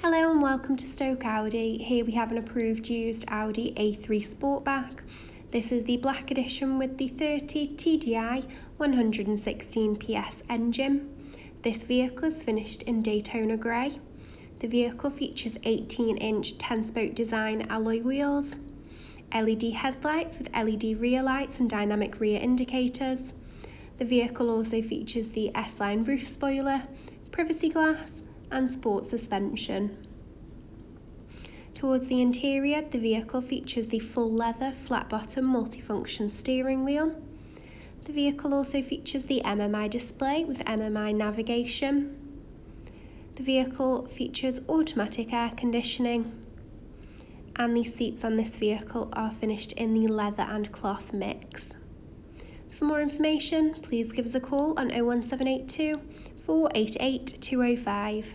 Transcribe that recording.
Hello and welcome to Stoke Audi. Here we have an approved used Audi A3 Sportback. This is the black edition with the 30 TDI 116 PS engine. This vehicle is finished in Daytona grey. The vehicle features 18 inch 10 spoke design alloy wheels, LED headlights with LED rear lights and dynamic rear indicators. The vehicle also features the S-Line roof spoiler, privacy glass, and sport suspension. Towards the interior, the vehicle features the full leather flat bottom multifunction steering wheel. The vehicle also features the MMI display with MMI navigation. The vehicle features automatic air conditioning and the seats on this vehicle are finished in the leather and cloth mix. For more information, please give us a call on 01782 488 205.